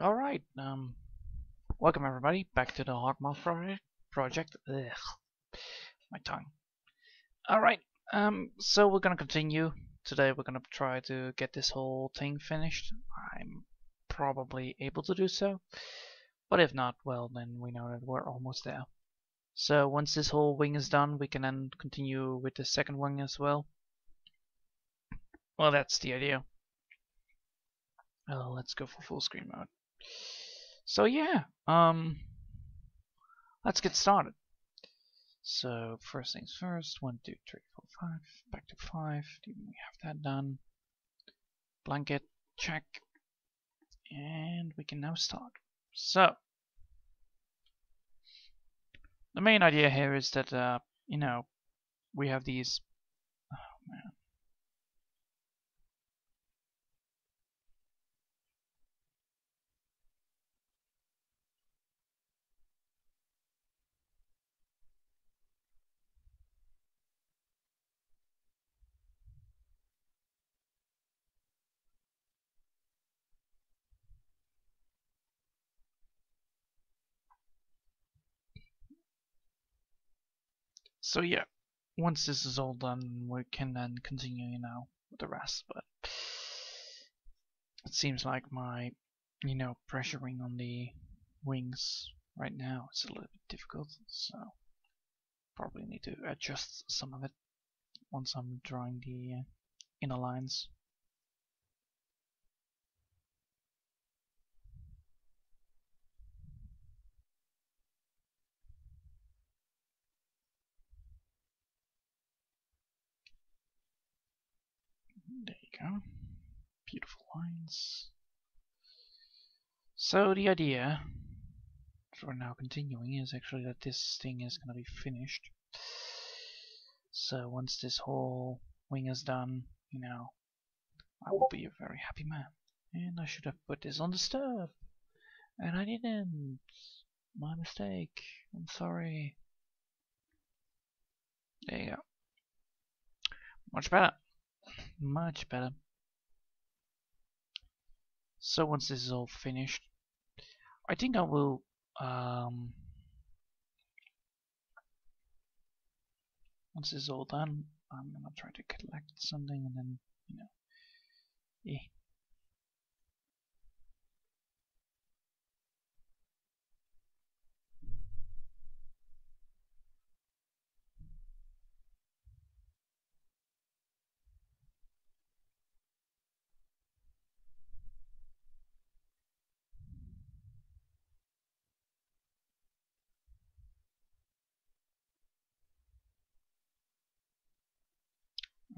All right. Um, welcome everybody back to the Hawkmoth project. Project. Ugh, my tongue. All right. Um, so we're gonna continue today. We're gonna try to get this whole thing finished. I'm probably able to do so, but if not, well, then we know that we're almost there. So once this whole wing is done, we can then continue with the second wing as well. Well, that's the idea. Uh, let's go for full screen mode. So yeah, um, let's get started. So first things first, one, two, three, four, five, back to five. We have that done. Blanket, check, and we can now start. So the main idea here is that uh, you know we have these. Oh man. So yeah, once this is all done, we can then continue, you know, with the rest. But it seems like my, you know, pressuring on the wings right now is a little bit difficult. So probably need to adjust some of it once I'm drawing the uh, inner lines. There you go. Beautiful lines. So the idea for now continuing is actually that this thing is going to be finished. So once this whole wing is done, you know, I will be a very happy man. And I should have put this on the stove. And I didn't. My mistake. I'm sorry. There you go. Much better. Much better. So once this is all finished, I think I will um, once this is all done, I'm gonna try to collect something and then, you know, eh.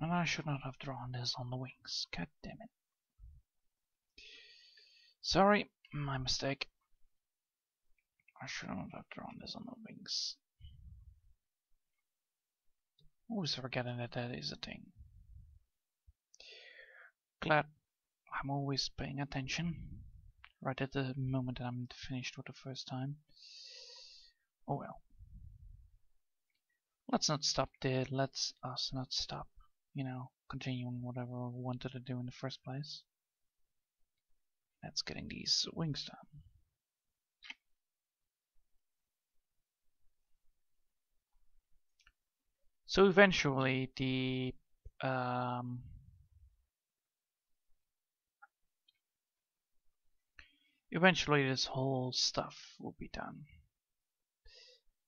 And I should not have drawn this on the wings. God damn it. Sorry, my mistake. I should not have drawn this on the wings. Always forgetting that that is a thing. Glad I'm always paying attention. Right at the moment that I'm finished with the first time. Oh well. Let's not stop there. Let's us not stop you know, continuing whatever we wanted to do in the first place. That's getting these wings done. So eventually the um, eventually this whole stuff will be done.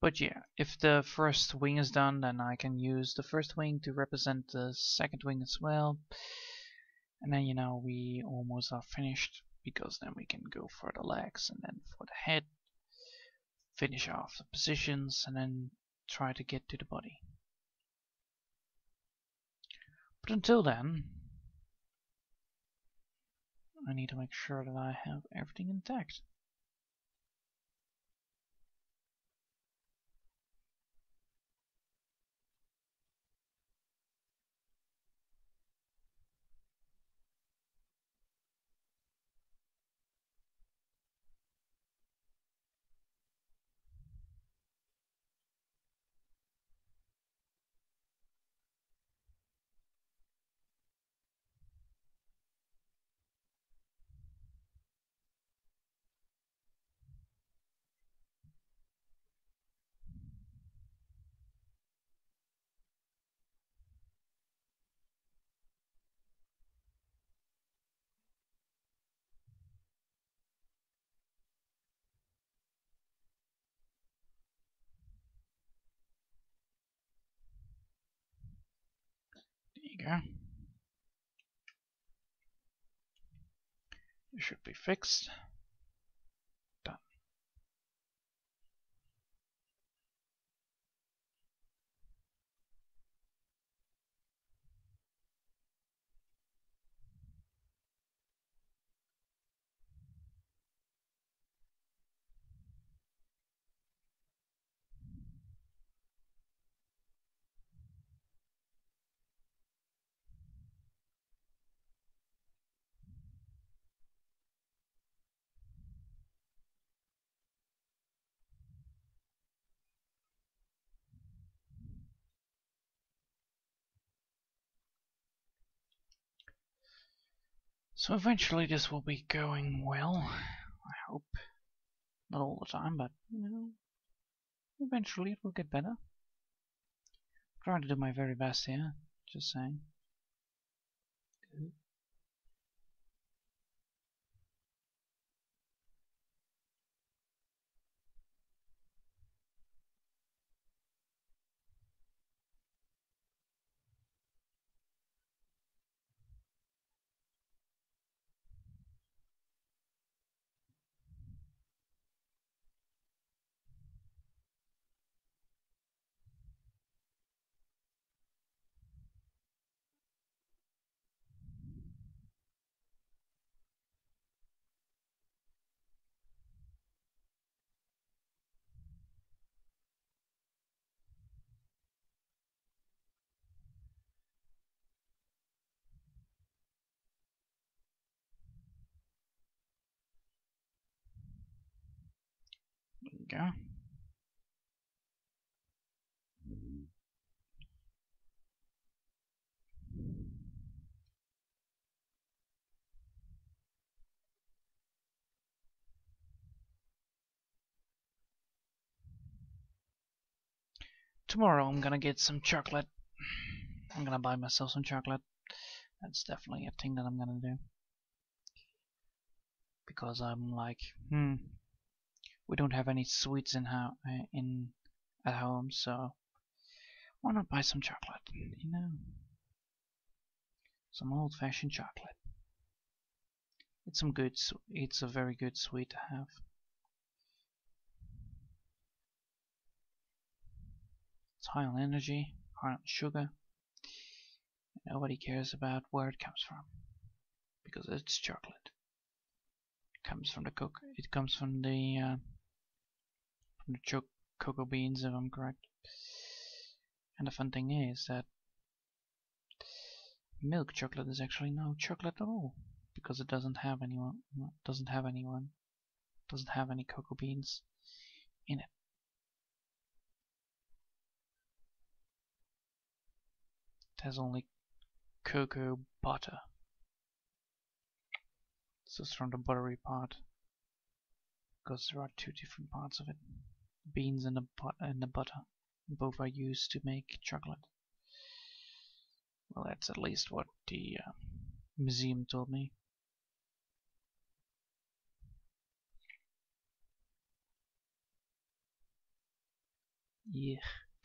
But yeah, if the first wing is done, then I can use the first wing to represent the second wing as well. And then, you know, we almost are finished because then we can go for the legs and then for the head, finish off the positions and then try to get to the body. But until then, I need to make sure that I have everything intact. Go. It should be fixed. So eventually this will be going well, I hope. Not all the time, but, you know, eventually it will get better. I'm trying to do my very best here, just saying. Go. Tomorrow I'm gonna get some chocolate. I'm gonna buy myself some chocolate. That's definitely a thing that I'm gonna do. Because I'm like, hmm, we don't have any sweets in how uh, in at home, so why not buy some chocolate? You know, some old-fashioned chocolate. It's some good. It's a very good sweet to have. It's high on energy, high on sugar. Nobody cares about where it comes from because it's chocolate. Comes from the cook. It comes from the uh, from the cho cocoa beans, if I'm correct. And the fun thing is that milk chocolate is actually no chocolate at all because it doesn't have anyone doesn't have anyone doesn't have any cocoa beans in it. It has only cocoa butter. This is from the buttery part. Because there are two different parts of it. Beans and the, and the butter. Both are used to make chocolate. Well that's at least what the uh, museum told me. Yeah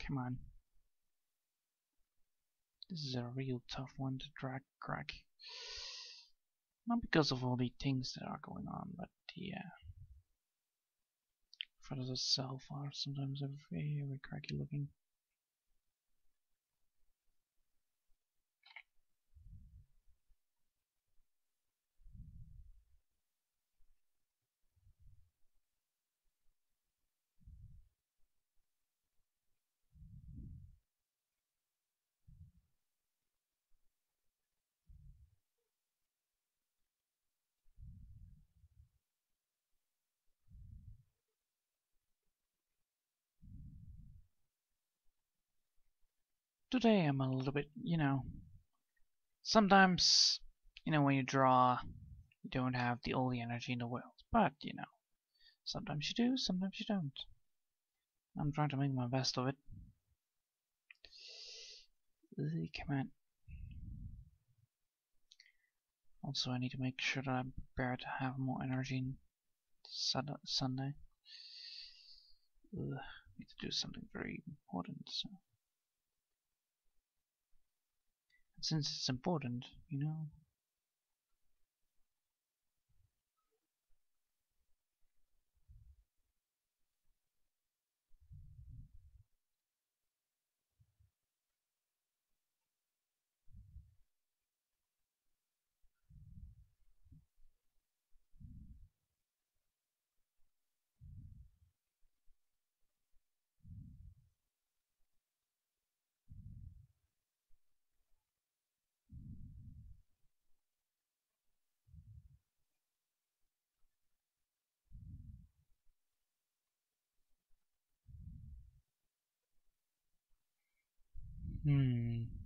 come on. This is a real tough one to drag crack not because of all the things that are going on but uh, photos itself are sometimes very, very cracky looking. Today I'm a little bit, you know, sometimes, you know, when you draw, you don't have the all the energy in the world. But, you know, sometimes you do, sometimes you don't. I'm trying to make my best of it. Come on. Also, I need to make sure that I'm prepared to have more energy Sunday. Ugh, need to do something very important. So. Since it's important, you know. Hmm.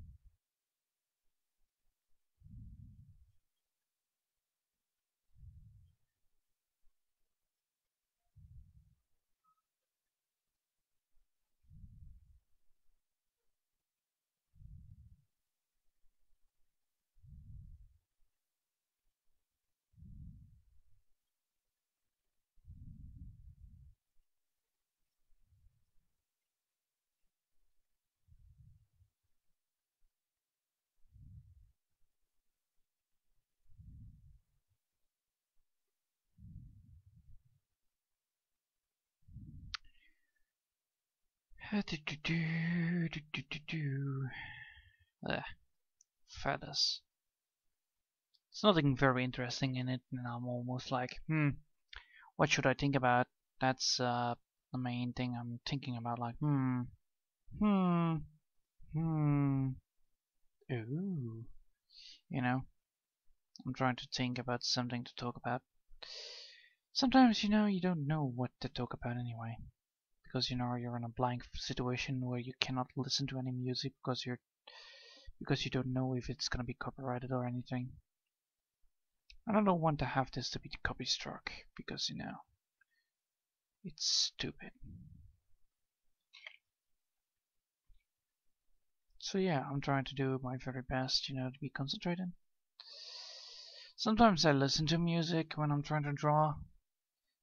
There. Feathers. It's nothing very interesting in it, and I'm almost like, hmm, what should I think about? That's uh, the main thing I'm thinking about, like, hmm, hmm, hmm, ooh, you know, I'm trying to think about something to talk about. Sometimes, you know, you don't know what to talk about anyway because you know you're in a blank situation where you cannot listen to any music because you're because you don't know if it's gonna be copyrighted or anything. And I don't want to have this to be copy struck because you know it's stupid. So yeah, I'm trying to do my very best, you know, to be concentrated. Sometimes I listen to music when I'm trying to draw.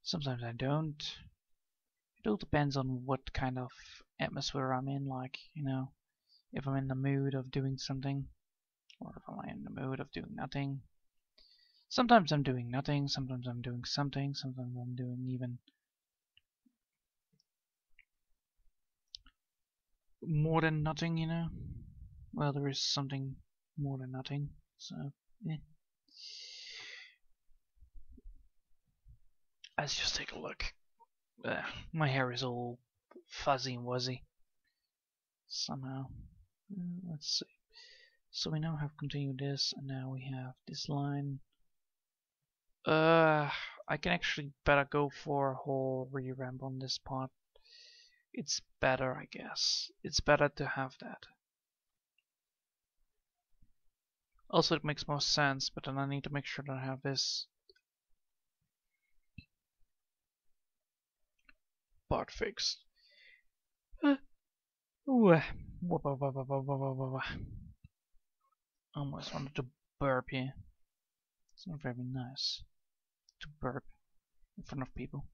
Sometimes I don't it all depends on what kind of atmosphere I'm in, like, you know, if I'm in the mood of doing something, or if I'm in the mood of doing nothing. Sometimes I'm doing nothing, sometimes I'm doing something, sometimes I'm doing even more than nothing, you know. Well, there is something more than nothing, so, yeah. Let's just take a look. My hair is all fuzzy and wuzzy. Somehow. Uh, let's see. So we now have continued this, and now we have this line. Uh, I can actually better go for a whole revamp on this part. It's better, I guess. It's better to have that. Also, it makes more sense, but then I need to make sure that I have this part fixed. Almost wanted to burp here. It's not very nice to burp in front of people.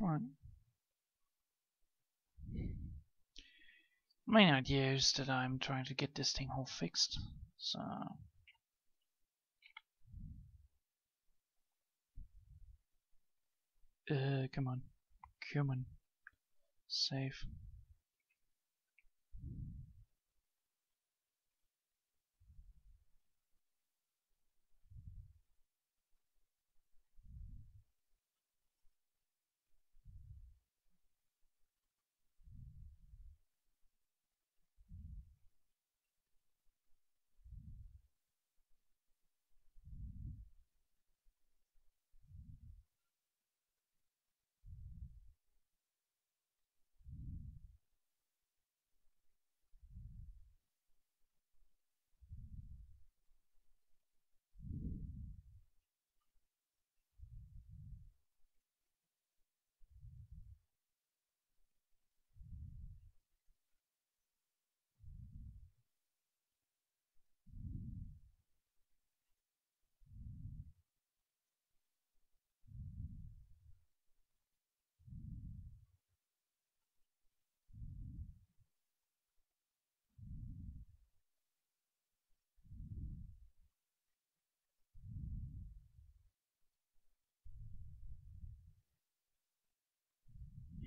Come on. Main idea is that I'm trying to get this thing all fixed. So Uh, come on. Come on. Save.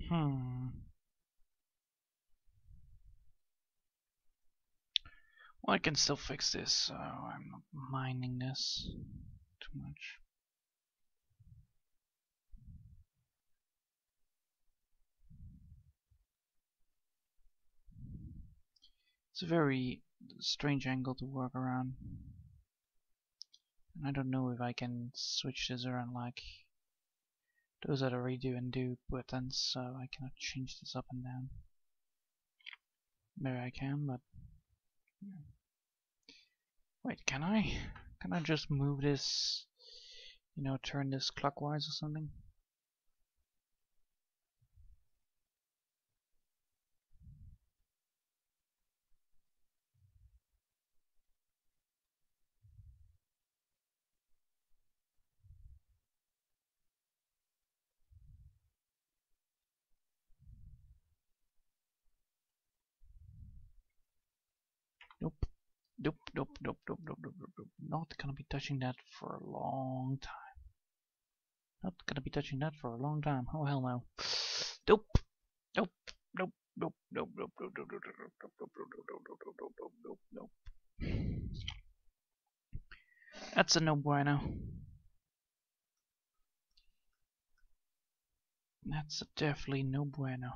Hmm. Well, I can still fix this, so I'm not minding this too much. It's a very strange angle to work around. And I don't know if I can switch this around like those are the redo and do buttons, so I cannot change this up and down. Maybe I can, but wait, can I? Can I just move this? You know, turn this clockwise or something? Nope. Nope, nope, nope, nope, nope, nope, nope, nope. Not gonna be touching that for a long time. Not gonna be touching that for a long time. Oh hell no. Nope. Nope. Nope. Nope. Nope. Nope. Nope. Nope. Nope. Nope. Nope. Nope. Nope. Nope. Nope. Nope. Nope. That's a no bueno. That's definitely no bueno.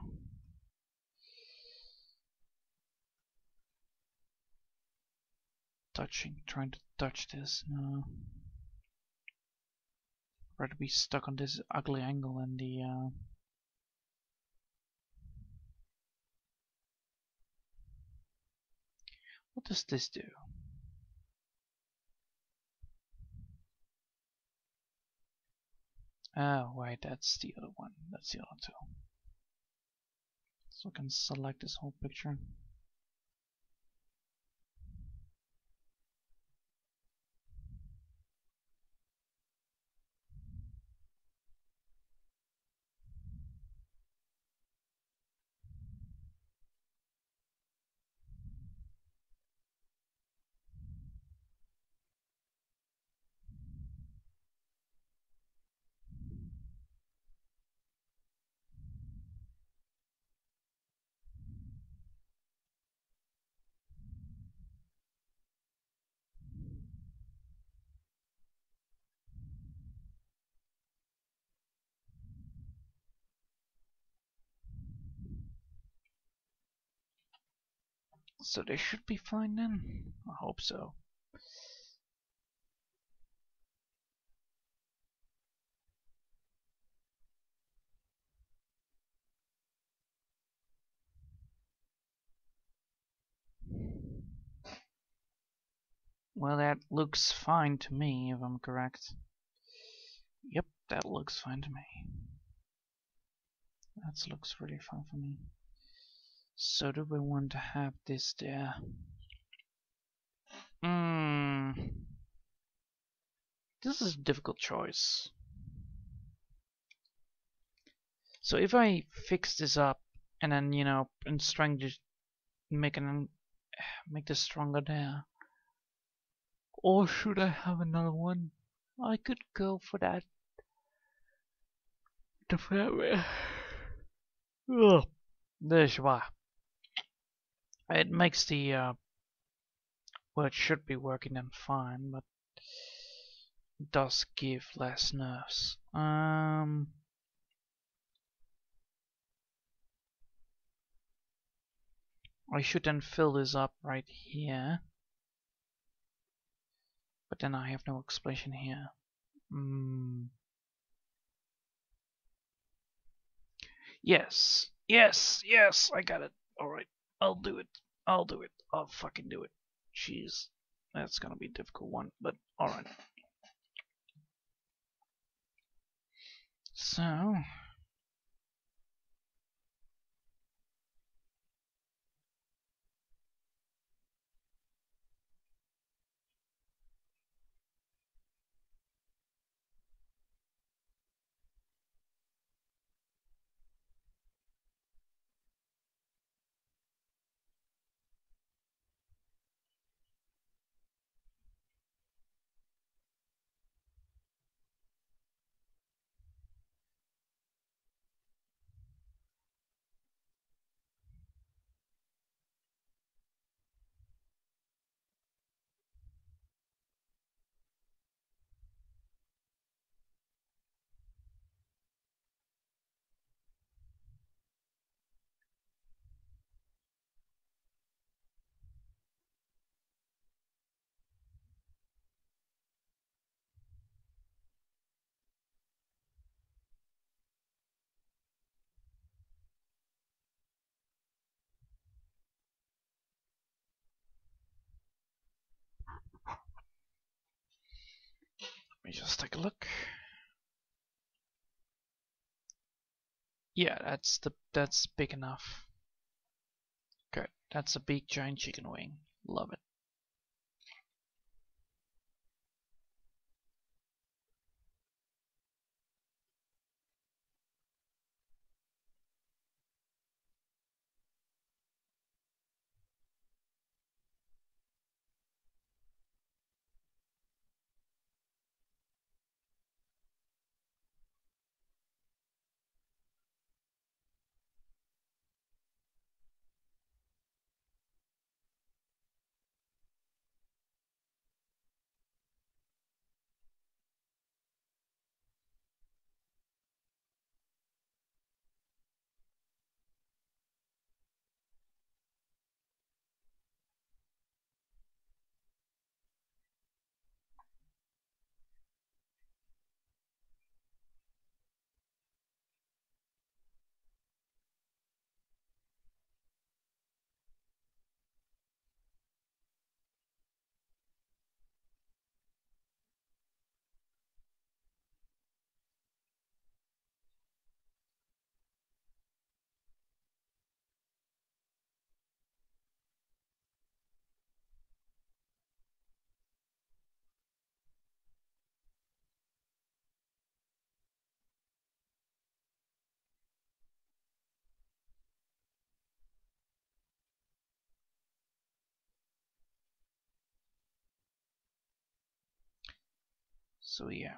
touching, trying to touch this. No. Rather be stuck on this ugly angle than the. Uh... What does this do? Oh, wait, that's the other one. That's the other two. So I can select this whole picture. So they should be fine then? I hope so. Well, that looks fine to me, if I'm correct. Yep, that looks fine to me. That looks really fine for me. So do we want to have this there? Hmm. This is a difficult choice. So if I fix this up and then you know and just make an make this stronger there, or should I have another one? I could go for that the fair. Ugh. This why. It makes the uh, well, it should be working then fine, but does give less nerves. Um. I should then fill this up right here. But then I have no explanation here. Mm. Yes, yes, yes, I got it. Alright, I'll do it. I'll do it. I'll fucking do it. Jeez, that's gonna be a difficult one, but alright. So, me just take a look. Yeah, that's the that's big enough. Good. That's a big giant chicken wing. Love it. So yeah.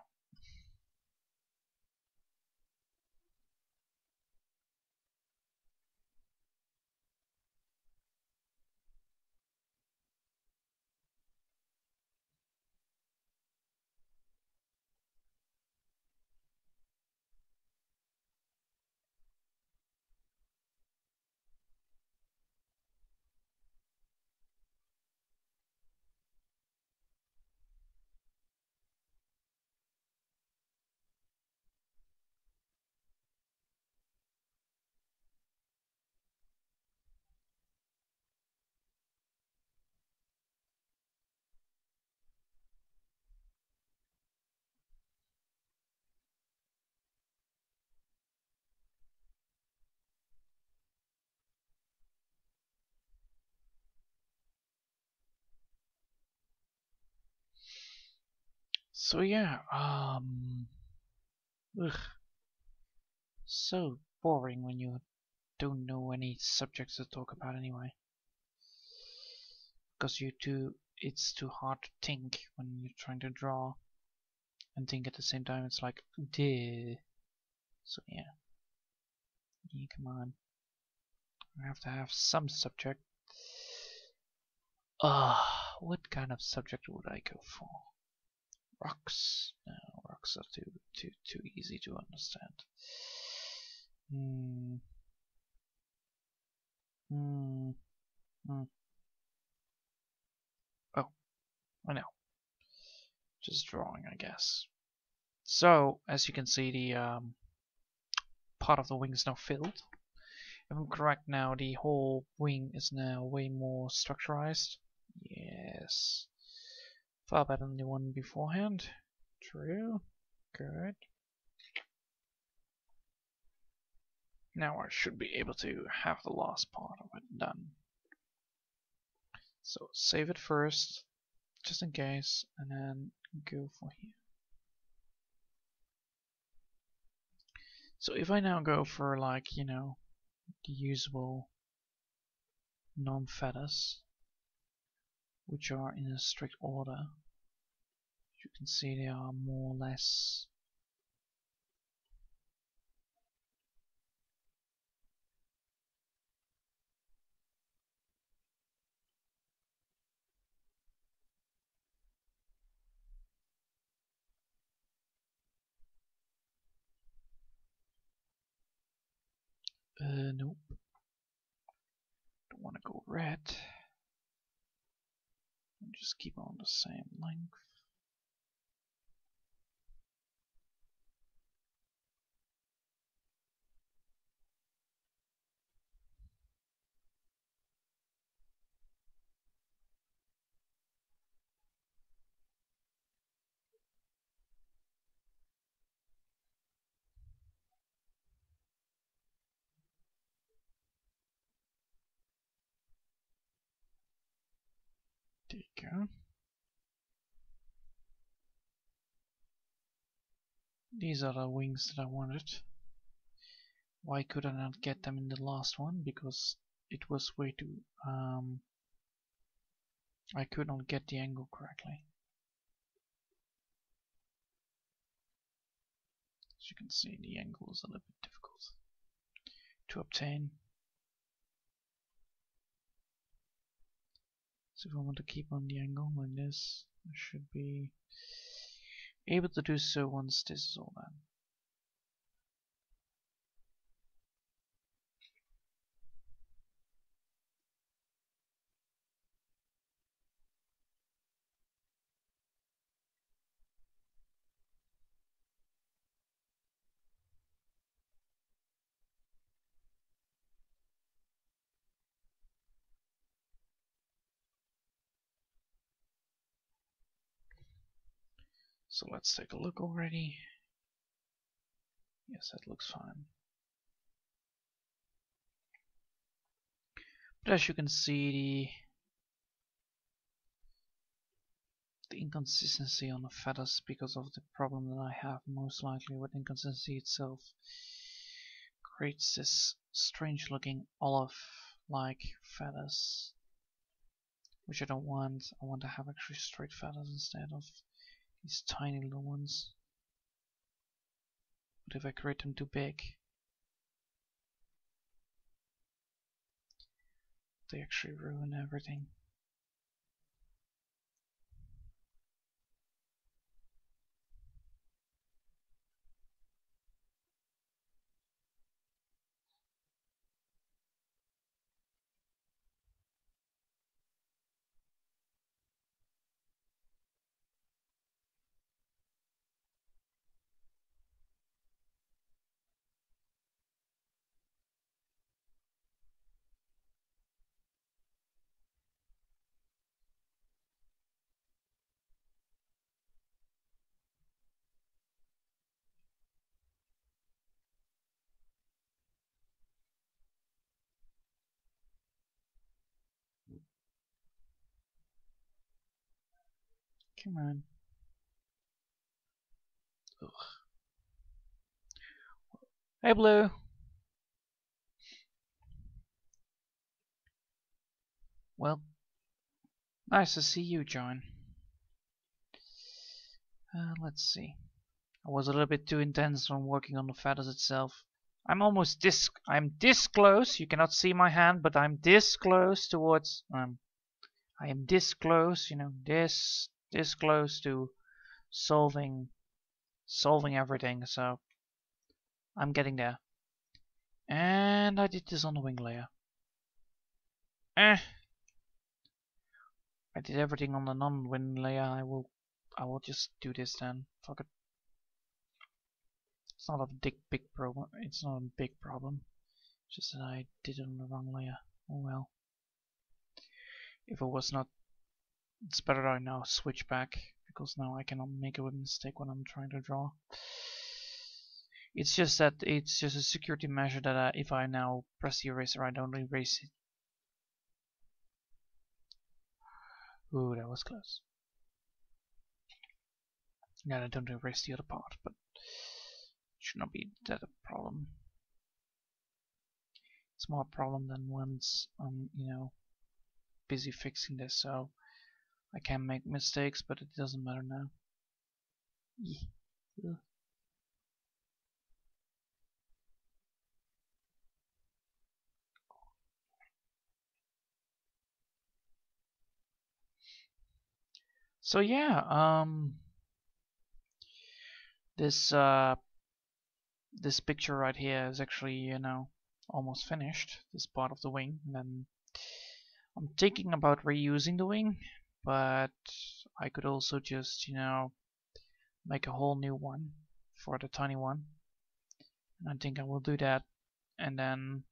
So yeah, um, ugh, so boring when you don't know any subjects to talk about anyway. Because you too, it's too hard to think when you're trying to draw and think at the same time. It's like, duh. So yeah. Yeah, come on. I have to have some subject. Ah, what kind of subject would I go for? Rocks? No, rocks are too too too easy to understand. Hmm. Hmm. Hmm. Oh, I know. Just drawing, I guess. So, as you can see, the um, part of the wing is now filled. If I'm correct now, the whole wing is now way more structurized. Yes. Far better than the one beforehand. True. Good. Now I should be able to have the last part of it done. So save it first, just in case, and then go for here. So if I now go for like, you know, the usable non-feathers, which are in a strict order, can see they are more or less Uh, nope. Don't want to go red. Just keep on the same length. Go. These are the wings that I wanted. Why could I not get them in the last one? Because it was way too... Um, I could not get the angle correctly. As you can see, the angle is a little bit difficult to obtain. So if I want to keep on the angle like this, I should be able to do so once this is all done. So let's take a look already. Yes, that looks fine. But as you can see, the, the inconsistency on the feathers because of the problem that I have most likely with inconsistency itself creates this strange looking olive like feathers which I don't want. I want to have actually straight feathers instead of these tiny little ones. But if I create them too big, they actually ruin everything. Come on. Ugh. Hey, Blue. Well, nice to see you, John. Uh, let's see. I was a little bit too intense on working on the feathers itself. I'm almost this, I'm this close, you cannot see my hand, but I'm this close towards, um, I am this close, you know, this, this close to solving, solving everything, so I'm getting there. And I did this on the wing layer. Eh. I did everything on the non-wing layer, I will, I will just do this then, fuck it. It's not a big, big problem. It's not a big problem. It's just that I did it on the wrong layer. Oh well. If it was not, it's better I now switch back because now I cannot make a mistake when I'm trying to draw. It's just that it's just a security measure that I, if I now press the eraser, I don't erase it. Ooh, that was close. Yeah, I don't erase the other part, but it should not be that a problem. It's more a problem than once I'm, you know, busy fixing this, so I can make mistakes, but it doesn't matter now. Yeah. So yeah, um, this uh, this picture right here is actually, you know, almost finished, this part of the wing. And then I'm thinking about reusing the wing, but I could also just, you know, make a whole new one for the tiny one. And I think I will do that and then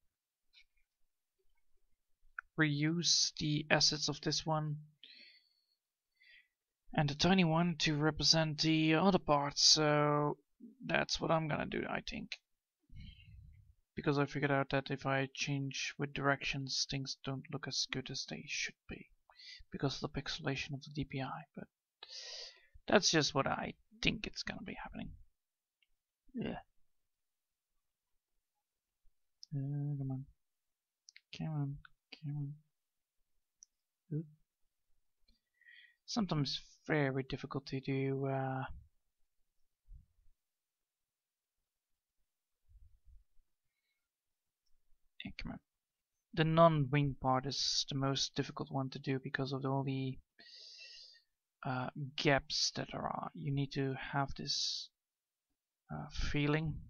reuse the assets of this one and the tiny one to represent the other parts. So that's what I'm gonna do, I think. Because I figured out that if I change with directions, things don't look as good as they should be. Because of the pixelation of the DPI, but that's just what I think it's gonna be happening. Yeah. Uh, come on. Come on. Come on. Oop. Sometimes very difficult to do uh, The non-wing part is the most difficult one to do because of all the uh, gaps that there are. You need to have this uh, feeling,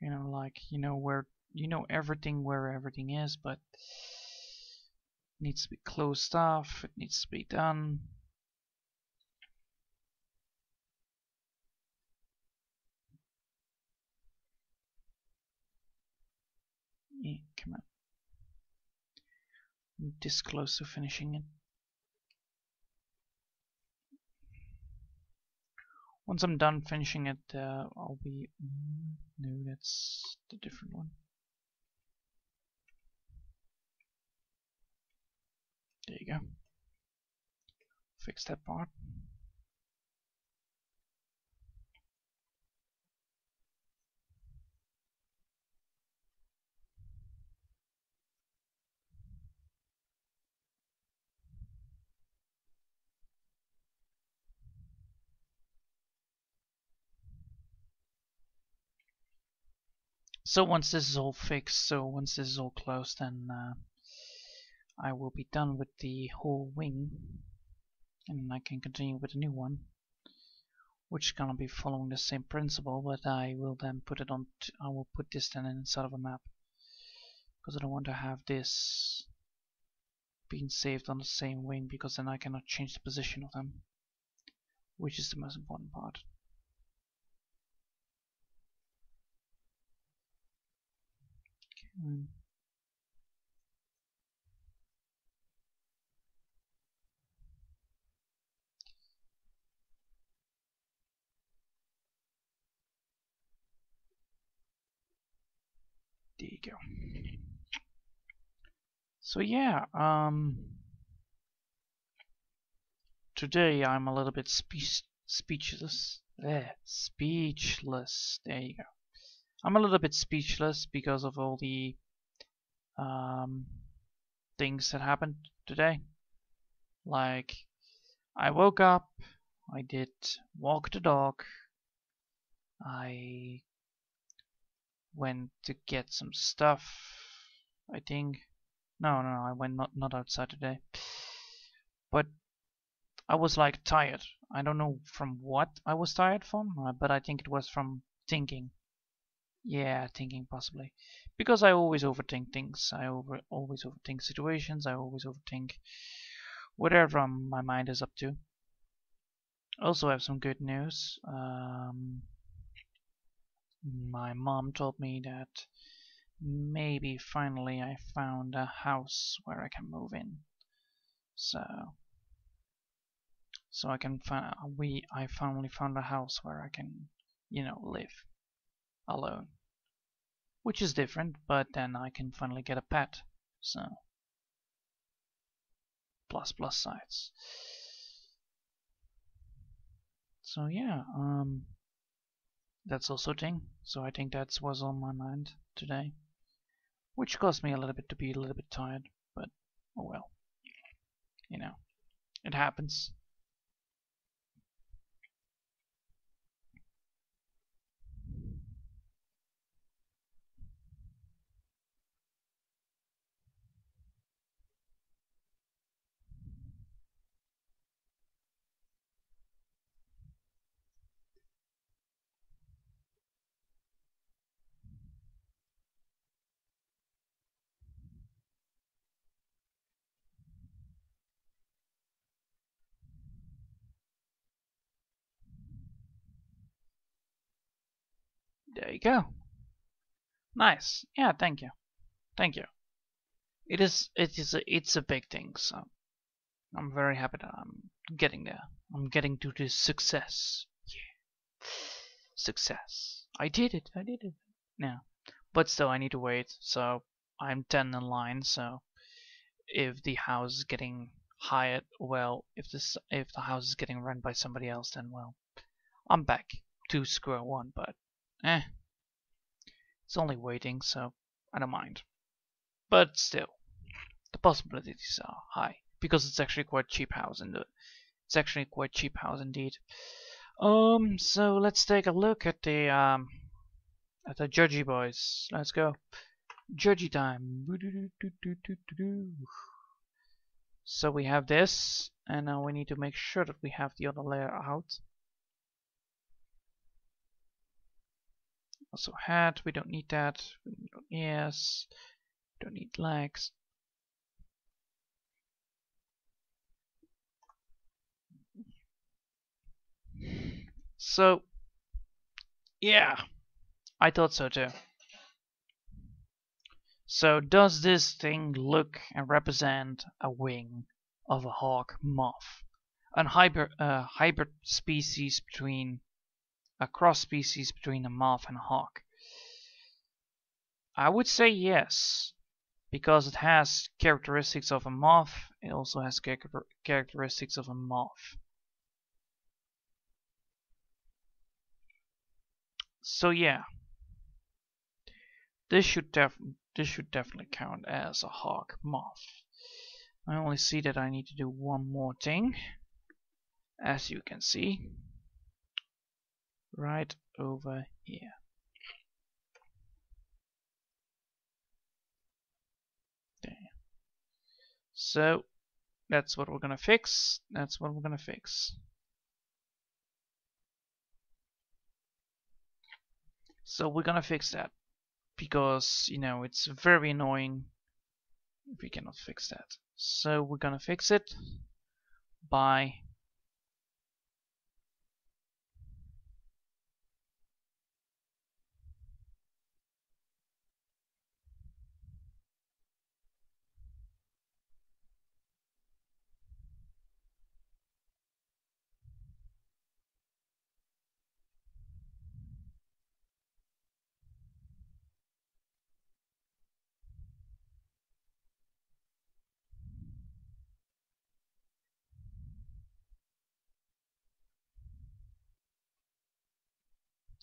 you know, like you know where you know everything where everything is, but it needs to be closed off. It needs to be done. Yeah, come on. I'm this close to finishing it. Once I'm done finishing it, uh, I'll be... Mm, no, that's the different one. There you go. Fix that part. So once this is all fixed, so once this is all closed, then uh, I will be done with the whole wing, and I can continue with a new one, which is gonna be following the same principle, but I will then put it on. I will put this then inside of a map because I don't want to have this being saved on the same wing because then I cannot change the position of them, which is the most important part. Mm. There you go. So yeah, um, today I'm a little bit spe speechless. There, speechless. There you go. I'm a little bit speechless because of all the um, things that happened today. Like, I woke up, I did walk the dog. I went to get some stuff. I think. No, no, I went not not outside today. But I was like tired. I don't know from what I was tired from, uh, but I think it was from thinking. Yeah, thinking possibly. Because I always overthink things. I over always overthink situations. I always overthink whatever my mind is up to. Also have some good news. Um, my mom told me that maybe finally I found a house where I can move in. So so I can find we I finally found a house where I can, you know, live alone. Which is different, but then I can finally get a pet. So plus plus sides. So yeah, um that's also a thing. So I think that was on my mind today. Which caused me a little bit to be a little bit tired, but oh well. You know, it happens. You go. Nice. Yeah, thank you. Thank you. It is it is a, it's a big thing, so I'm very happy that I'm getting there. I'm getting to this success. Yeah. Success. I did it. I did it. Yeah. But still I need to wait, so I'm 10 in line, so if the house is getting hired, well, if this if the house is getting run by somebody else, then well, I'm back to square one, but Eh. It's only waiting, so I don't mind. But still, the possibilities are high because it's actually quite cheap house in the. It's actually quite cheap house indeed. Um, so let's take a look at the um at the judgy boys. Let's go. Judgy time. So we have this, and now we need to make sure that we have the other layer out. Also head, we don't need that. We don't ears, we don't need legs. So, yeah, I thought so too. So does this thing look and represent a wing of a hawk moth? An hybrid, uh, hybrid species between a cross species between a moth and a hawk? I would say yes, because it has characteristics of a moth, it also has characteristics of a moth. So yeah, this should def this should definitely count as a hawk moth. I only see that I need to do one more thing, as you can see right over here. There. So that's what we're gonna fix. That's what we're gonna fix. So we're gonna fix that because you know it's very annoying if we cannot fix that. So we're gonna fix it by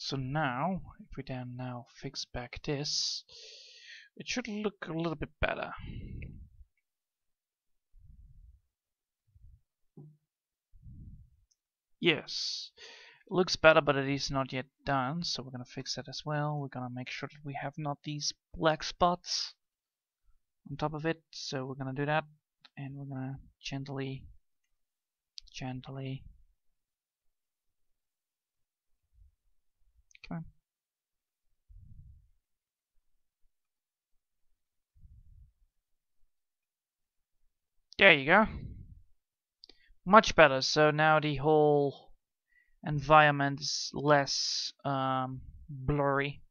So now, if we then now fix back this, it should look a little bit better. Yes. It looks better, but it is not yet done, so we're gonna fix that as well. We're gonna make sure that we have not these black spots on top of it, so we're gonna do that, and we're gonna gently, gently, There you go. Much better. So now the whole environment is less um, blurry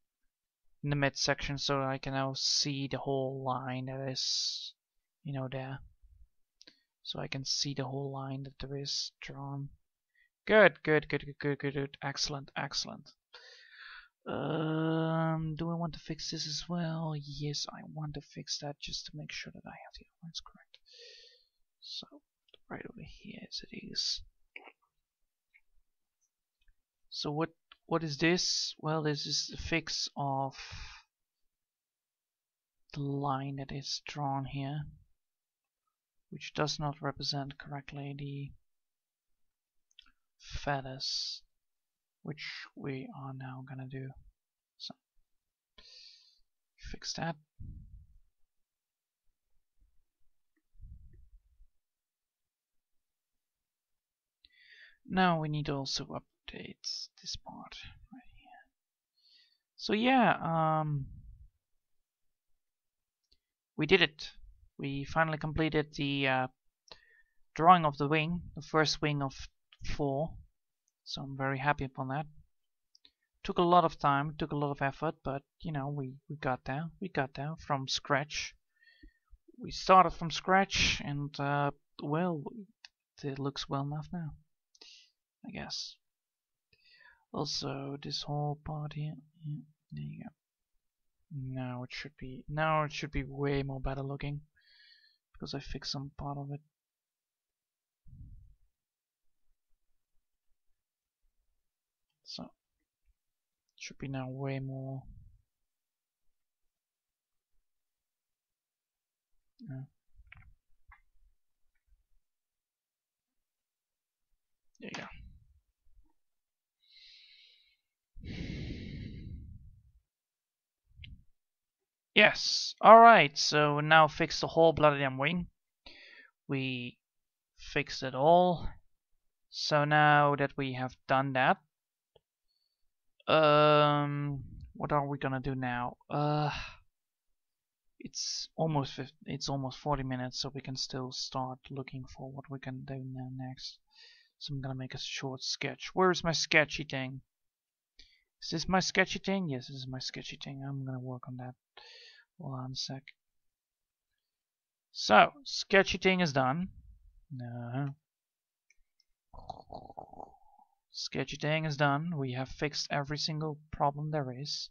in the midsection so I can now see the whole line that is, you know, there. So I can see the whole line that there is drawn. Good, good, good, good, good, good, good. Excellent, excellent. Um, do I want to fix this as well? Yes, I want to fix that just to make sure that I have the outlines correct. So right over here as it is. So what what is this? Well, this is the fix of the line that is drawn here, which does not represent correctly the feathers, which we are now gonna do. So fix that. Now we need to also update this part right here. So yeah, um, we did it. We finally completed the uh, drawing of the wing, the first wing of four. So I'm very happy upon that. Took a lot of time, took a lot of effort, but you know we we got there. We got there from scratch. We started from scratch, and uh, well, it looks well enough now. I guess. Also, this whole part here, yeah, there you go. Now it should be, now it should be way more better looking because I fixed some part of it. Should be now way more. Yeah. There you go. Yes, alright, so now fix the whole bloody damn wing. We fixed it all. So now that we have done that, um, what are we gonna do now? Uh, it's almost 50, it's almost 40 minutes, so we can still start looking for what we can do now next. So I'm gonna make a short sketch. Where's my sketchy thing? Is this my sketchy thing? Yes, this is my sketchy thing. I'm gonna work on that. Hold on a sec. So, sketchy thing is done. No. Sketchy thing is done. We have fixed every single problem there is.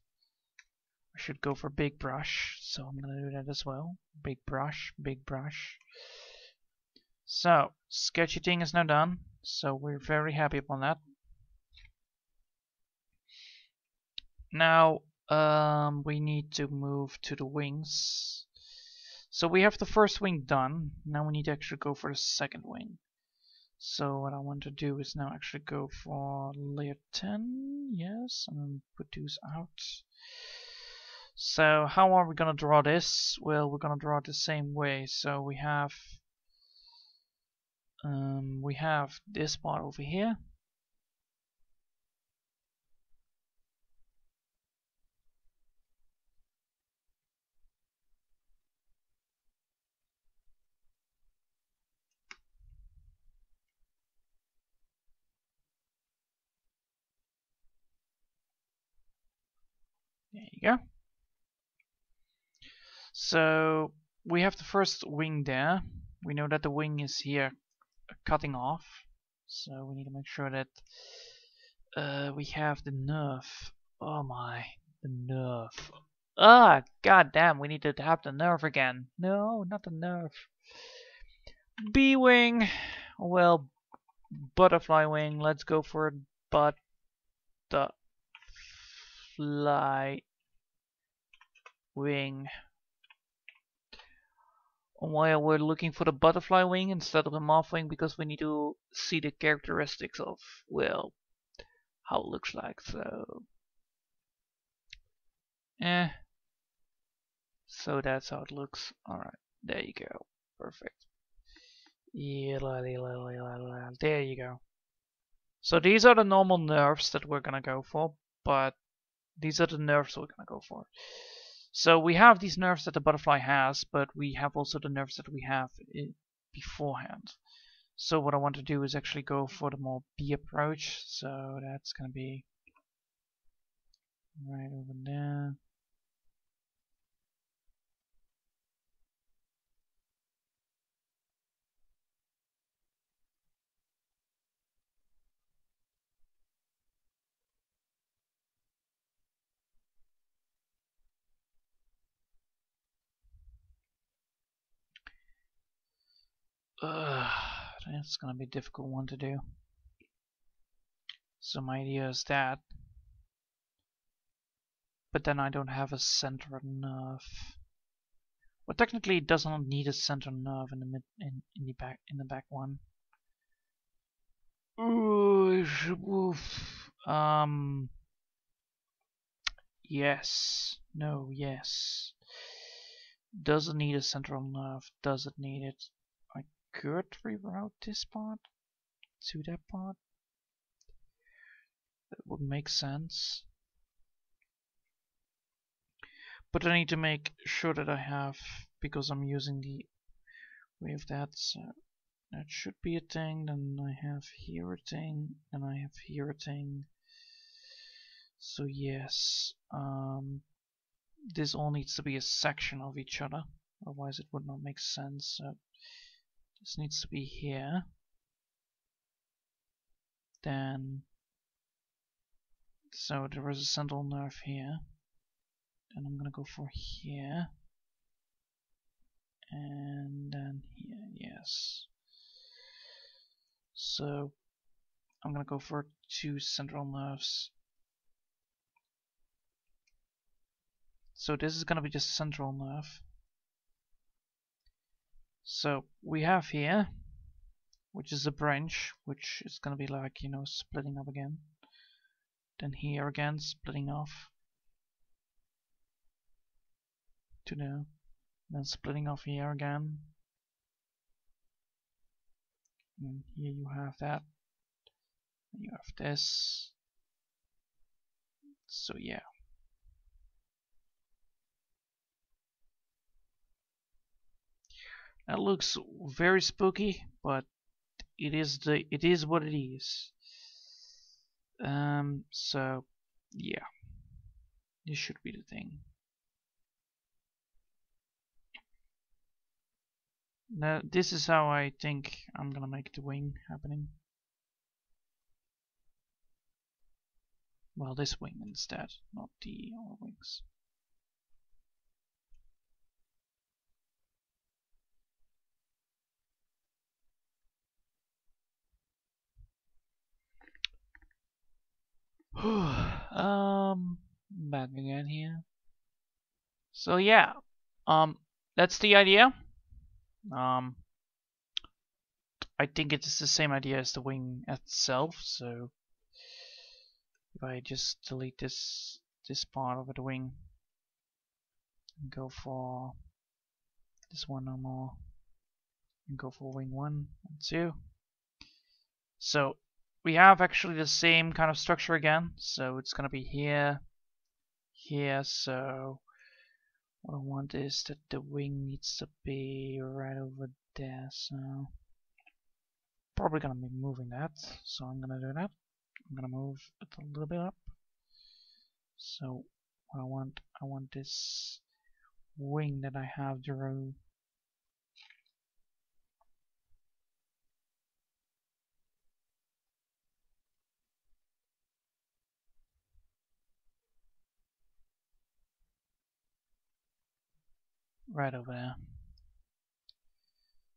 I should go for big brush, so I'm gonna do that as well. Big brush, big brush. So, sketchy thing is now done, so we're very happy upon that. Now, um, we need to move to the wings. So we have the first wing done. Now we need to actually go for the second wing. So what I want to do is now actually go for layer 10, yes, and put those out. So how are we gonna draw this? Well, we're gonna draw it the same way. So we have um, we have this part over here go. So we have the first wing there. We know that the wing is here cutting off. So we need to make sure that uh, we have the nerve. Oh my, the nerve. Ah, god damn, we need to have the nerve again. No, not the nerve. B-wing. Well, butterfly wing. Let's go for it. butterfly wing. why we're looking for the butterfly wing instead of the moth wing because we need to see the characteristics of well how it looks like so. Eh. So that's how it looks. Alright there you go. Perfect. There you go. So these are the normal nerves that we're gonna go for but these are the nerves we're gonna go for so we have these nerves that the butterfly has, but we have also the nerves that we have beforehand. So what I want to do is actually go for the more B approach. So that's going to be right over there. Uh, that's gonna be a difficult one to do. So my idea is that. But then I don't have a center nerve. Well, technically, it does not need a center nerve in the mid in, in the back in the back one. Um. Yes. No. Yes. Does it need a central nerve? Does it need it? Could reroute this part to that part. That would make sense. But I need to make sure that I have, because I'm using the of that, so that should be a thing, then I have here a thing, and I have here a thing. So yes, um, this all needs to be a section of each other, otherwise it would not make sense. This needs to be here. Then, so there is a central nerve here. Then I'm gonna go for here. And then here, yes. So, I'm gonna go for two central nerves. So this is gonna be just central nerve. So we have here, which is a branch, which is going to be like, you know, splitting up again. Then here again, splitting off. To the, then splitting off here again. And here you have that. You have this. So yeah. That looks very spooky, but it is the it is what it is. Um, so yeah, this should be the thing. Now this is how I think I'm gonna make the wing happening. Well, this wing instead, not the other wings. um, back again here. So yeah, um, that's the idea. Um, I think it's the same idea as the wing itself. So if I just delete this this part of the wing and go for this one no more and go for wing one and two. So we have actually the same kind of structure again. So it's going to be here, here. So what I want is that the wing needs to be right over there. So probably going to be moving that. So I'm going to do that. I'm going to move it a little bit up. So I want, I want this wing that I have drew right over there.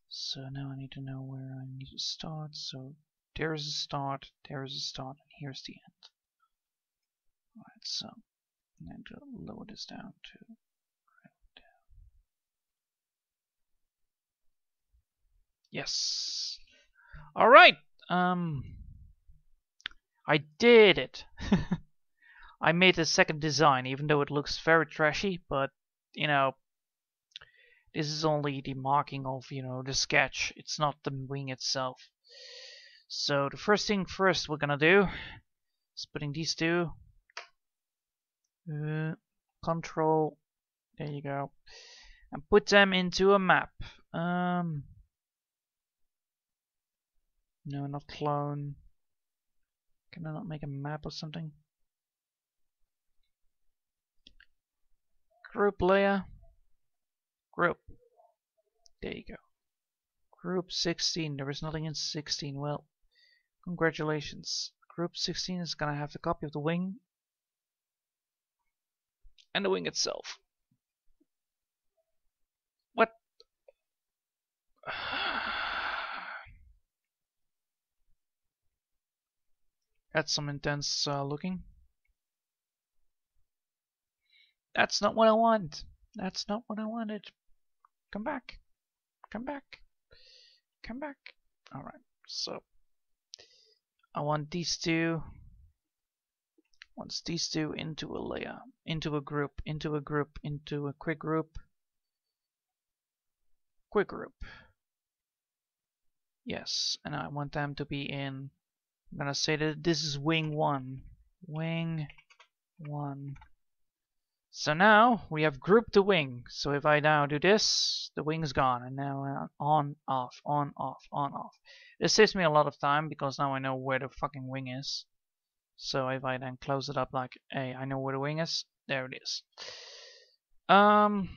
So now I need to know where I need to start. So there's a start, there's a start, and here's the end. Alright, so I'm going to lower this down to. Yes. All right. Um, I did it. I made a second design, even though it looks very trashy. But you know, this is only the marking of you know the sketch. It's not the wing itself. So the first thing first we're gonna do is putting these two. Uh, control. There you go. And put them into a map. Um, no, not clone. Can I not make a map or something? Group layer. Group. There you go. Group 16. There is nothing in 16. Well, congratulations. Group 16 is gonna have the copy of the wing and the wing itself. What? That's some intense uh, looking. That's not what I want. That's not what I wanted. Come back. Come back. Come back. Alright, so I want these two once these two into a layer, into a group, into a group, into a quick group, quick group. Yes, and I want them to be in, I'm gonna say that this is wing one, wing one. So now we have grouped the wing. So if I now do this, the wing's gone, and now on, off, on, off, on, off. This saves me a lot of time because now I know where the fucking wing is. So if I then close it up like, hey, I know where the wing is, there it is. Um,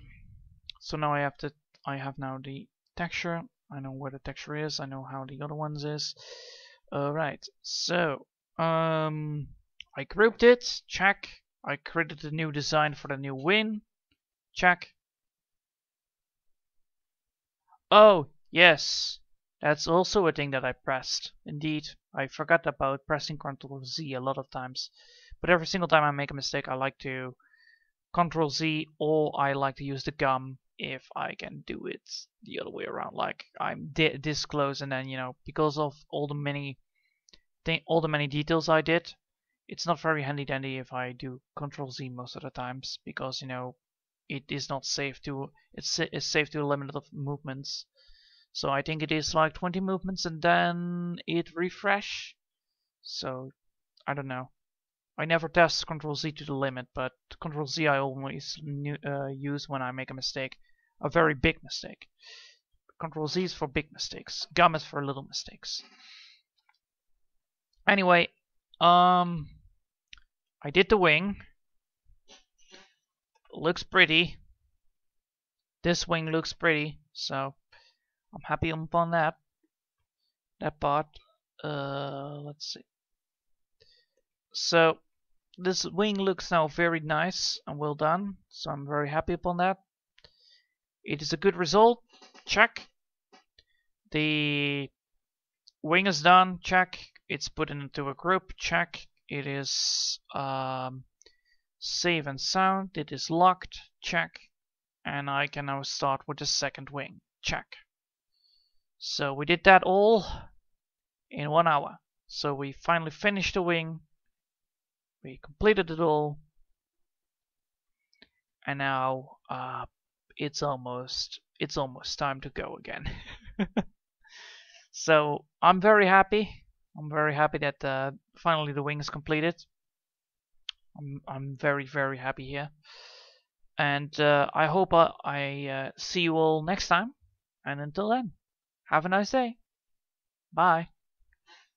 so now I have to, I have now the texture. I know where the texture is. I know how the other ones is. Alright, so, um, I grouped it, check. I created a new design for the new win. check. Oh, yes, that's also a thing that I pressed. Indeed, I forgot about pressing Ctrl Z a lot of times. But every single time I make a mistake, I like to Ctrl Z or I like to use the gum if I can do it the other way around. Like I'm this close and then, you know, because of all the many all the many details I did, it's not very handy dandy if I do Ctrl Z most of the times because, you know, it is not safe to it's, it's safe to limit of movements so I think it is like 20 movements and then it refresh. So I don't know. I never test Control Z to the limit, but Control Z I always uh, use when I make a mistake, a very big mistake. Control Z is for big mistakes. Gum is for little mistakes. Anyway, um, I did the wing. Looks pretty. This wing looks pretty, so I'm happy upon that. That part. Uh, let's see. So this wing looks now very nice and well done. So I'm very happy upon that. It is a good result. Check. The wing is done. Check. It's put into a group. Check. It is um, safe and sound. It is locked. Check. And I can now start with the second wing. Check. So we did that all in one hour. So we finally finished the wing. We completed it all. And now uh, it's almost it's almost time to go again. so I'm very happy. I'm very happy that uh, finally the wing is completed. I'm I'm very very happy here, and uh, I hope I, I uh, see you all next time. And until then. Have a nice day. Bye.